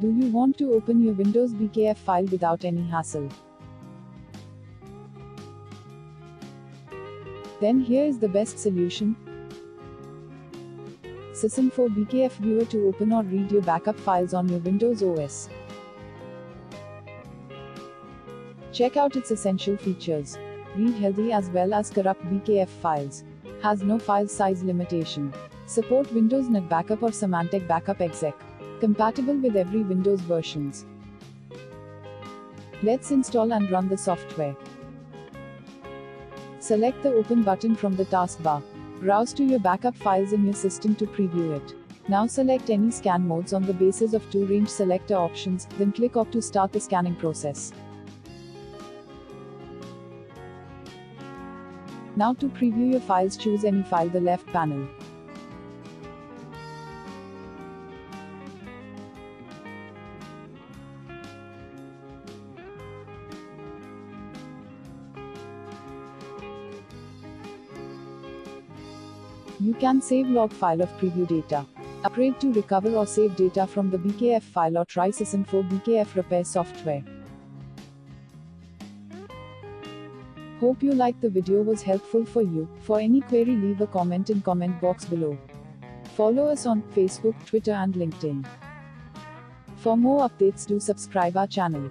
Do you want to open your Windows BKF file without any hassle? Then here is the best solution. Sysinfo BKF Viewer to open or read your backup files on your Windows OS. Check out its essential features. Read healthy as well as corrupt BKF files. Has no file size limitation. Support Windows NT Backup or Symantec Backup Exec. Compatible with every Windows versions. Let's install and run the software. Select the Open button from the taskbar. Browse to your backup files in your system to preview it. Now select any scan modes on the basis of two range selector options, then click OK to start the scanning process. Now to preview your files choose any file the left panel. You can save log file of preview data. Upgrade to recover or save data from the BKF file or try Sysinfo BKF repair software. Hope you liked the video was helpful for you. For any query leave a comment in comment box below. Follow us on Facebook, Twitter and LinkedIn. For more updates do subscribe our channel.